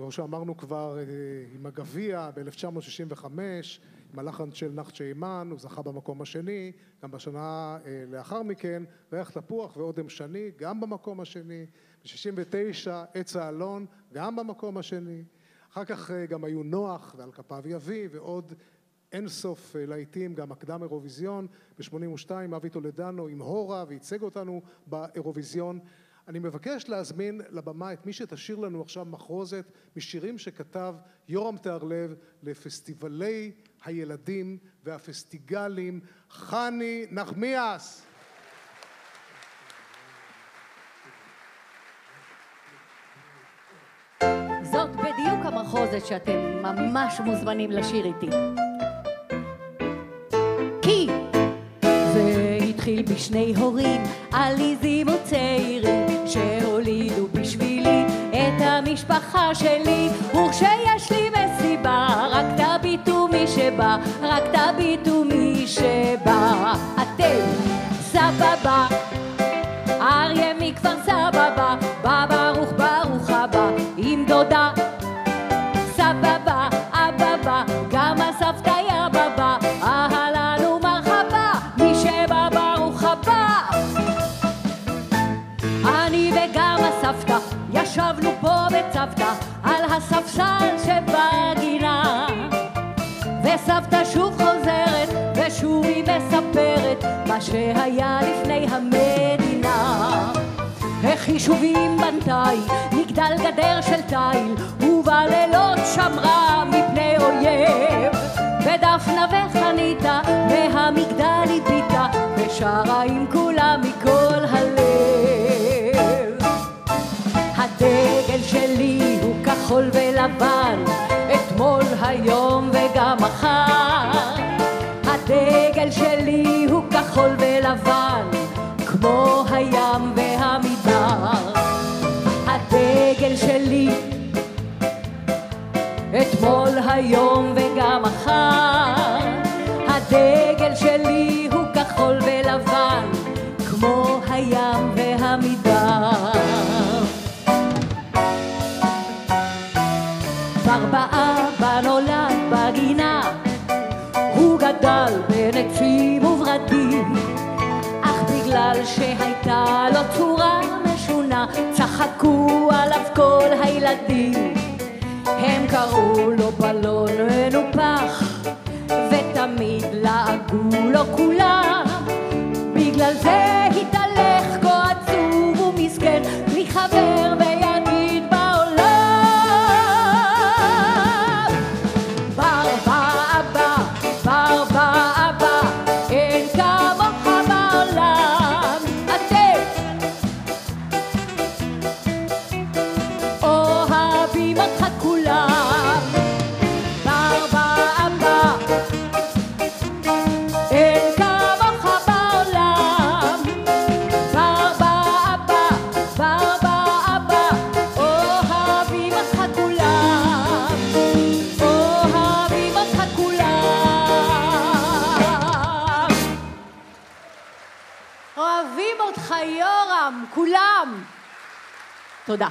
כמו שאמרנו כבר, עם הגביע ב-1965, עם הלחן של נחצ'ה אימן, הוא זכה במקום השני, גם בשנה לאחר מכן, ריח תפוח ואודם שני, גם במקום השני, ב-69' עץ האלון, גם במקום השני, אחר כך גם היו נוח ועל כפיו יביא ועוד אינסוף להיטים, גם הקדם אירוויזיון, ב-82' אבי טולדנו עם הורה וייצג אותנו באירוויזיון. אני מבקש להזמין לבמה את מי שתשאיר לנו עכשיו מחרוזת משירים שכתב יורם טהרלב לפסטיבלי הילדים והפסטיגלים, חני נחמיאס. זאת בדיוק המחרוזת שאתם ממש מוזמנים לשיר איתי. כי זה התחיל בשני הורים עליזים וצעירים המשפחה שלי וכשיש לי מסיבה רק תביטו מי שבא רק תביטו מי שבא. אתם סבבה. אריה מכפר סבבה בא ברוך ברוך הבא עם דודה. סבבה אבבה גם הסבתא יא בבא אהלן ומרחבה מי שבא ברוך הבא. אני וגם הסבתא הספסל שבגינה. וסבתא שוב חוזרת ושוב היא מספרת מה שהיה לפני המדינה. איך יישובים בנתה היא מגדל גדר של תיל ובלילות שמרה מפני אויב. ודפנה וחניתה מהמגדל הביטה ושרה עם כולם מכל כחול ולבן אתמול, היום וגם מחר. הדגל שלי הוא כחול ולבן כמו הים והמדבר. הדגל שלי אתמול, היום כבר באבא נולד בגינה. הוא גדל בין עצים וברדים אך בגלל שהייתה לו צורה משונה צחקו עליו כל הילדים. הם קראו לו בלון מנופח ותמיד לעגו לו כולם. בגלל זה יורם, כולם. תודה